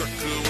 wish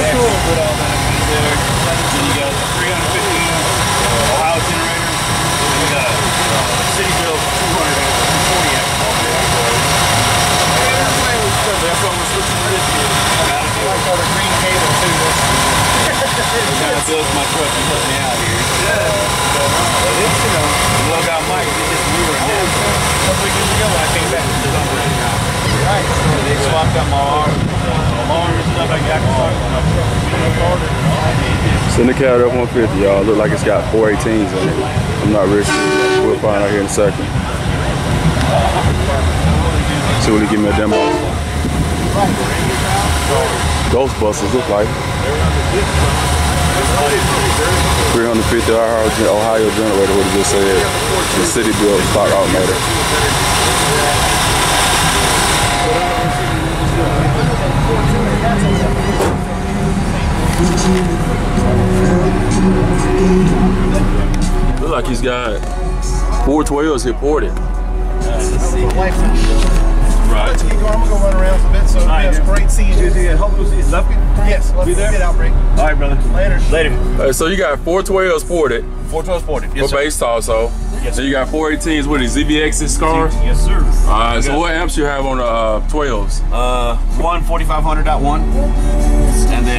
so cool. Put all that in there. Then you got the 315 Ohio generator. We got a uh, city built 200 amp, 240 amp all day. That's what we're switching to this year. Gotta do it. the green cable too. Gotta build my truck and help me out here. Yeah. But it's, you know, the love got Mike. He just we were in. A couple weekends ago, I came back and said, I'm now. Right. They swapped out my arm, alarm and stuff like that. Syndicated F-150, y'all. Look like it's got 418s in it. I'm not rich. We'll find out here in a second. See what he give me a demo. Ghostbusters look like. 350 Ohio, Ohio generator, what it just said. The city built stock alternator. Look like he's got four 12s here ported. Wife, Right. let's keep going. I'm gonna go run around a bit. So Alright, it's yeah. great seeing you. Yeah, hope you'll see. Lefty? Yes, let's Be there? get out, break. All right, brother. Later. Later. Uh, so you got four 12s ported 412 ported. for Yes, sir. base also. Yes, So you got four 18s with his ZVX's Skar. Yes, sir. All right. So what amps you have on the uh, 12s? Uh, one 4500.1.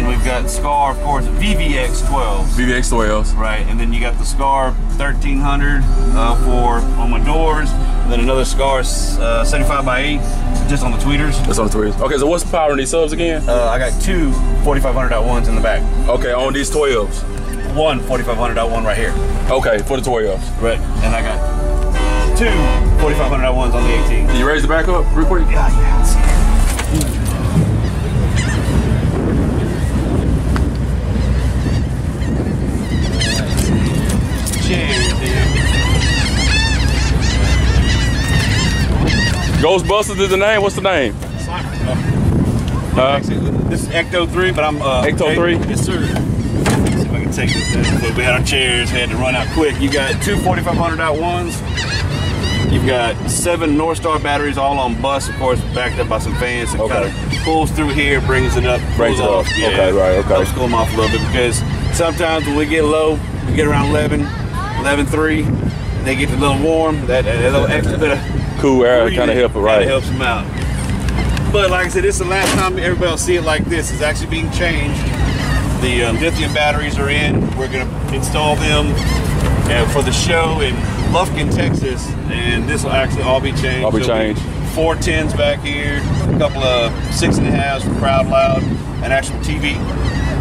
And then we've got Skar, of course, VVX 12. VVX 12s. Right, and then you got the Skar 1300 uh, for on my doors, and then another Skar uh, 75 by 8 just on the tweeters. That's on the 12s. Okay. So what's the power in these subs again? Uh, I got two 4500.1s in the back. Okay, on these 12s. One 4500.1 right here. Okay, for the 12s. Right, and I got two 4500.1s on the 18. Can you raise the back up real quick? Yeah, yeah, let's see. Cheers, dude. Ghostbusters is the name. What's the name? Huh? This is Ecto 3, but I'm uh, Ecto 3? Yes, sir. Let's see if I can take this. But we had our chairs, had to run out quick. You got two 4500 out ones. You've got seven Northstar batteries, all on bus, of course, backed up by some fans. It Okay. kind of pulls through here, brings it up, Brings it up. off. Yeah, Okay, right, okay. Helps cool them off a little bit because sometimes when we get low, we get around 11, 11.3, they get a little warm. That, that little extra bit of Cool air kind of help it, right? helps them out. But like I said, this is the last time everybody will see it like this. It's actually being changed. The um, lithium batteries are in. We're going to install them uh, for the show in Lufkin, Texas, and this will actually all be changed. All be changed. Four tens back here, a couple of six and a halves for Proud Loud, and actual TV,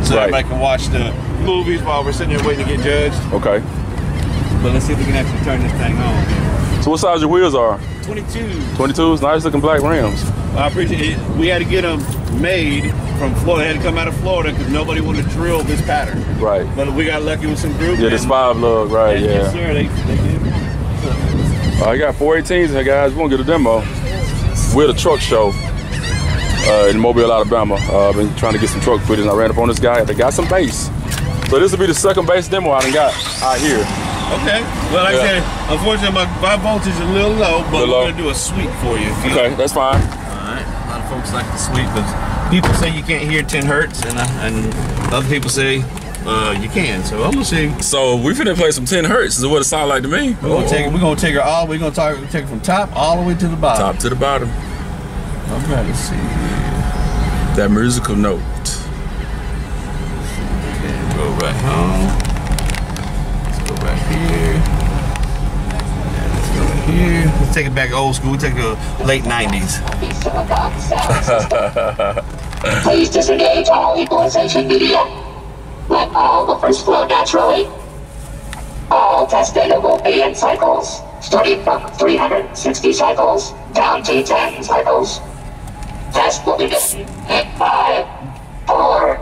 so Right. everybody can watch the movies while we're sitting there waiting to get judged. Okay. But let's see if we can actually turn this thing on. So what size your wheels are? 22. 22s, nice looking black rims. I appreciate it. We had to get them made from Florida. They had to come out of Florida because nobody wanted to drill this pattern. Right. But we got lucky with some group. Yeah, this five lug, right? and Yeah. Yes, sir. They, they did. Uh, I got four 18s here, guys. We're gonna get a demo. We're at a truck show uh, in Mobile, Alabama. Uh, I've been trying to get some truck footage, and I ran up on this guy. They got some bass. So this will be the second bass demo I done got out here. Okay. Well, like Yeah. I said, unfortunately, my, my voltage is a little low, but Little we're going to do a sweep for you. you- Okay, that's fine. All right. A lot of folks like the sweep, but people say you can't hear 10 hertz, and, I, and other people say uh, you can. So I'm going to see. So we finna play some 10 hertz. Is what it sound like to me. We're gonna take it. We're gonna take her all. We're gonna talk, take it from top all the way to the bottom. top to the bottom. All right. Let's see. That musical note. Take it back old school. We take the late 90s. Please disengage all equalization media. Let all buffers flow naturally. All test data will be in cycles, starting from 360 cycles down to 10 cycles. Test will begin in 5, 4,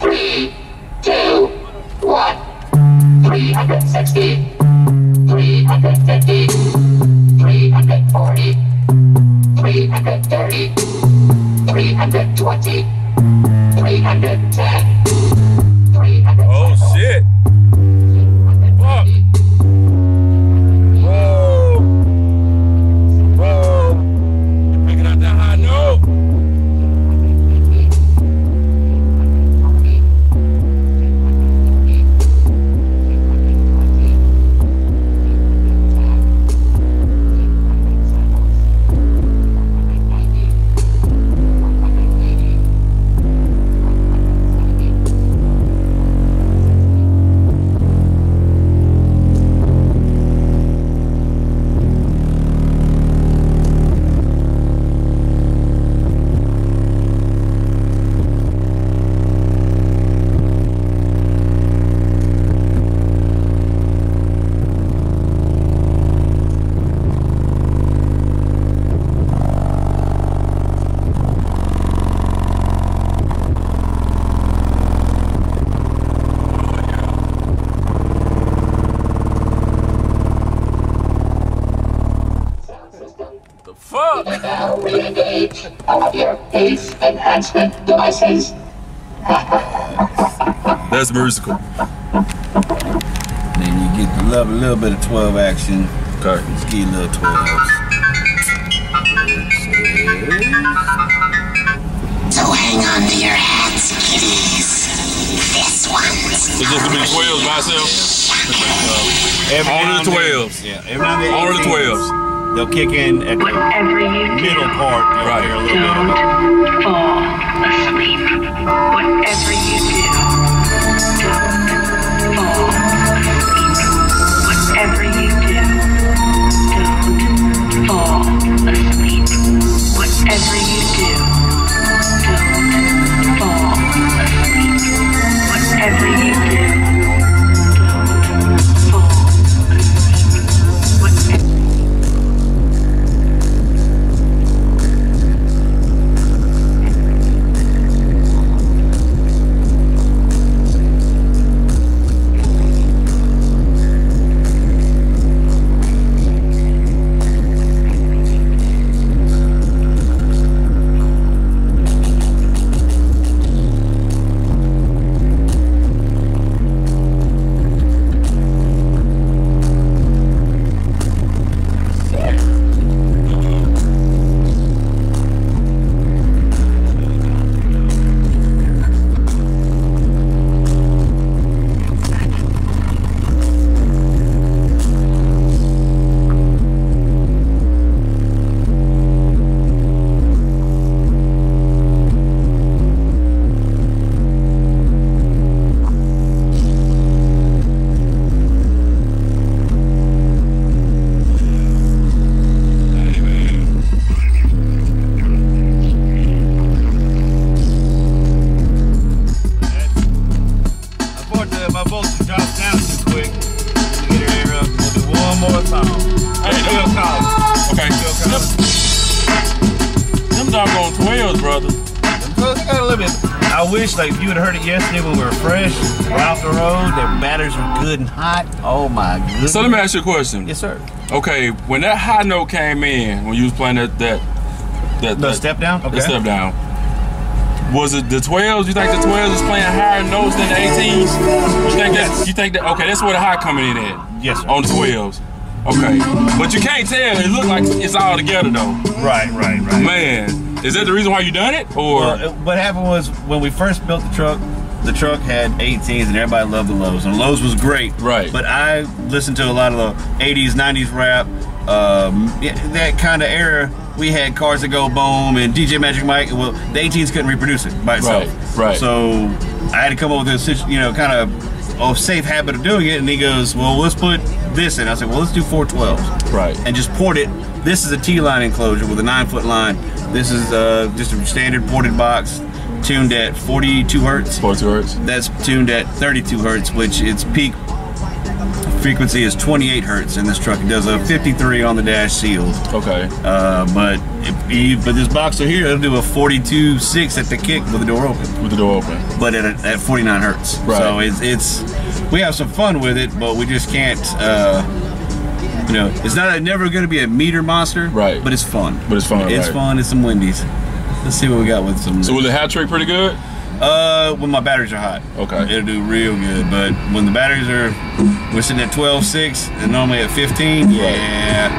3, 2, 1. 360, 350, 320, 310, ACE devices. That's musical. Then you get to love a little bit of 12 action. Okay. Let's give you a little 12s. So hang on to your hats, kiddies. This one's It's just gonna be the 12s by itself. Every All now of the 12s. Yeah, every now and then. All of the 12s. They'll kick in at the Whatever you do, middle part. You'll Right. a little bit of it. don't fall asleep. Whatever you do, I wish, like, if you would have heard it yesterday when we were fresh, right off the road, their batteries were good and hot. Oh my goodness. So let me ask you a question. Yes, sir. Okay, when that high note came in, when you was playing that that that, The that step down? the step down, was it the 12s? You think the 12s was playing higher notes than the 18s? You think that? You think that? Okay, that's where the high coming in at. Yes, sir. On the 12s. Okay, but you can't tell. It look like it's all together though. Right, right, right. Man, is that the reason why you done it, or? Well, what happened was when we first built the truck, the truck had 18s and everybody loved the lows, and lows was great. Right. But I listened to a lot of the 80s, 90s rap. Um, that kind of era, we had cars that go boom and DJ Magic Mike. Well, the 18s couldn't reproduce it by itself. Right, right. So I had to come up with this, you know, kind of a safe habit of doing it. And he goes, "Well, let's put this in." I said, "Well, let's do 412s." Right. and just port it. This is a T-line enclosure with a nine-foot line. This is uh, just a standard ported box, tuned at 42 hertz. 42 hertz. That's tuned at 32 hertz, which its peak frequency is 28 hertz in this truck. It does a 53 on the dash sealed. Okay. Uh, but if you, but this Boxer here, it'll do a 42.6 at the kick with the door open, With the door open. but at, a, at 49 hertz. Right. So it's it's we have some fun with it, but we just can't. Uh, you know, it's not a, never going to be a meter monster, Right. But it's fun. But it's fun, It's right. fun. It's some Wendy's. Let's see what we got with some. So will the hat trick pretty good? Uh, when my batteries are hot. Okay. It'll do real good. But when the batteries are, we're sitting at 12.6 and normally at 15. Yeah.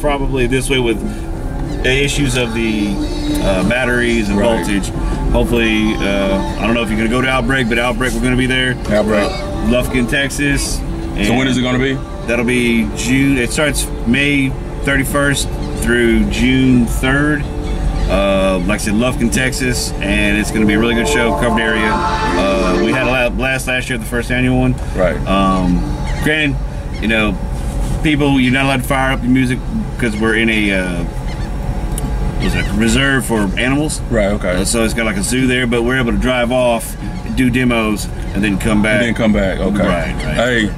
Probably this way with the issues of the uh, batteries and Right. voltage. Hopefully, uh, I don't know if you're gonna go to Outbreak, but Outbreak we're gonna be there. Outbreak. Uh, Lufkin, Texas. So when is it gonna be? That'll be June. It starts May 31st through June 3rd. Uh, like I said, Lufkin, Texas, and it's going to be a really good show, covered area. Uh, we had a blast last year, at the first annual one. Right. Um, granted, you know, people, you're not allowed to fire up your music because we're in a uh, was it reserve for animals. Right, okay. Uh, so it's got like a zoo there, but we're able to drive off, do demos, and then come back. And then come back. Okay. Right, right. Hey,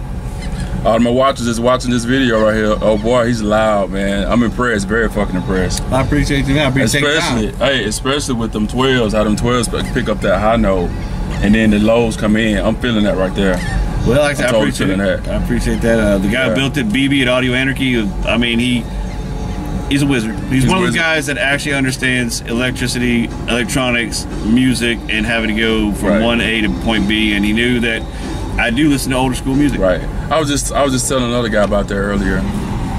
all my watchers is watching this video right here. Oh boy, he's loud, man. I'm impressed. Very fucking impressed. I appreciate you. I appreciate your Especially, time. hey, especially with them 12s, how them 12s pick up that high note, and then the lows come in. I'm feeling that right there. Well, I I appreciate that. I appreciate that. Uh, the guy Yeah. who built it, BB at Audio Anarchy. I mean, he he's a wizard. He's, He's one of those guys that actually understands electricity, electronics, music, and having to go from Right. one A to point B. And he knew that I do listen to older school music. Right. I was just I was just telling another guy about that earlier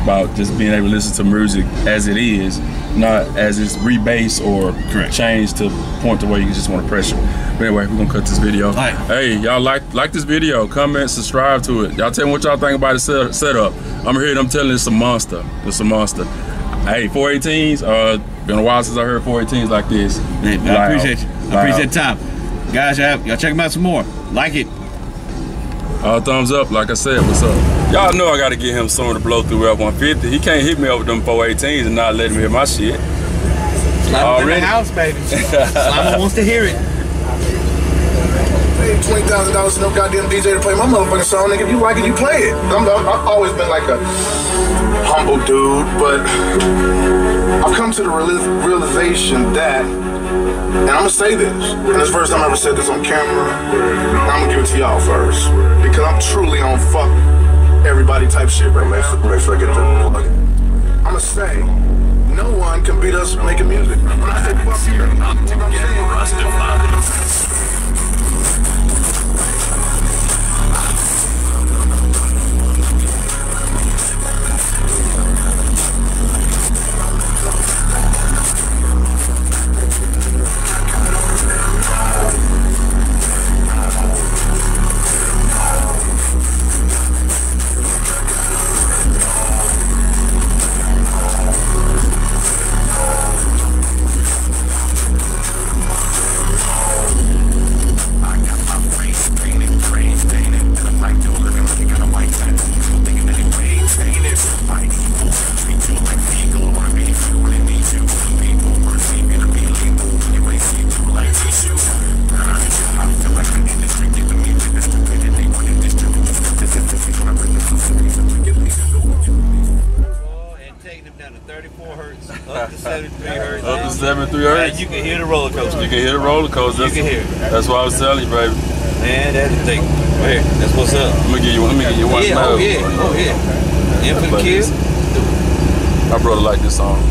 about just being able to listen to music as it is, not as it's rebase or Correct. changed to point to where you just want to pressure. But anyway, we're gonna cut this video. Right. Hey, y'all like like this video, comment, subscribe to it. Y'all tell me what y'all think about the set, setup. I'm here and I'm telling you it's a monster. It's a monster. Hey, 418s, uh, been a while since I heard 418s like this. Man, I Loud. appreciate you. I Loud. appreciate the time. Guys, y'all, y'all check them out some more. Like it. Uh, thumbs up, like I said, what's up? Y'all know I gotta get him some of the blow through F-150. He can't hit me up with them 418s and not let me hear my shit. Slime in Already? the house, baby. Slime wants to hear it. pay twenty thousand dollars to no goddamn DJ to play my motherfucking song, nigga. If you like it, you play it. I'm, I'm, I've always been like a humble dude, but I've come to the reali- realization that, and I'm gonna say this, and this the first time I ever said this on camera, and I'm gonna give it to y'all first, because I'm truly on fuck everybody type shit right now. Make sure I get the plug it. I'm gonna say, no one can beat us making music. When I say fuck you, you know what I'm saying? Can hear the roller coaster. You can hear it. That's why I was telling you, baby. Man, that's the thing. Here, that's what's up. Let me give you. Let me give you one. Yeah, now. oh yeah, oh yeah. Infant Play Kill. this. My brother like this song.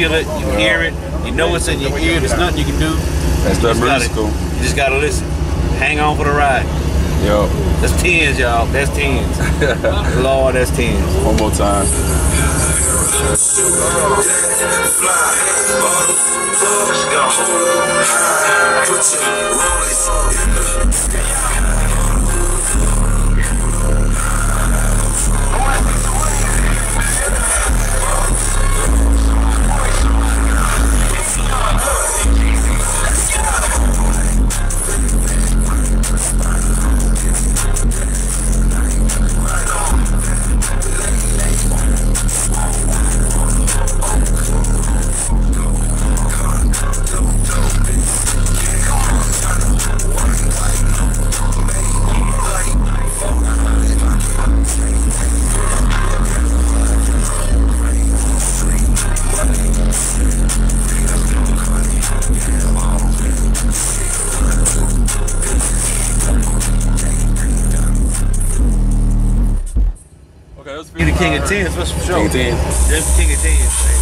Feel it, you hear it, you know it's in your ear. There's nothing you can do. That's that You gotta- musical. You just gotta listen. Hang on for the ride. Yo, That's tens, y'all. That's tens. Lord, that's tens. one more time. Okay, let's king of tens. What's for sure? King of tens. That's the king of tens.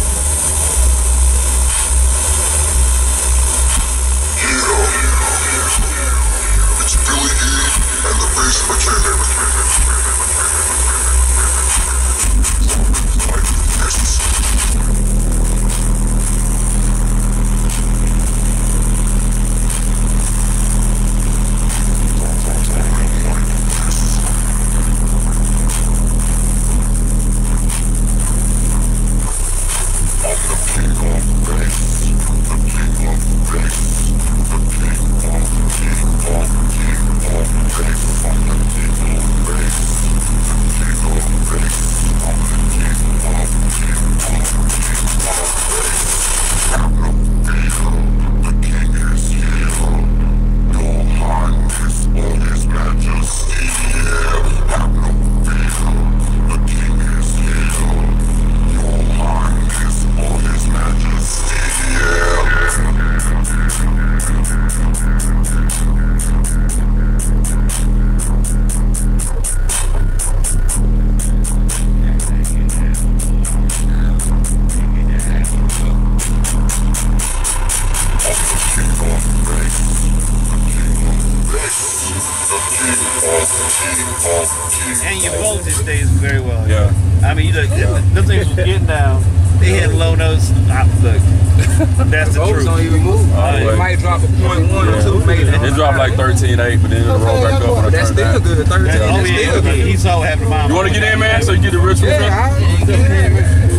And your voltage stays very well. Yeah. I mean, you look, them, them things was getting down. They had low notes. I, look, that's the Volts truth. don't even move. Oh, it wait. might drop a point one or two, maybe. It dropped like 13.8, but then it'll roll back up when That's still good. 13 That- oh yeah, still he, good. he saw what happened to mine. You want to get in, man, so you get the ritual? Yeah, I,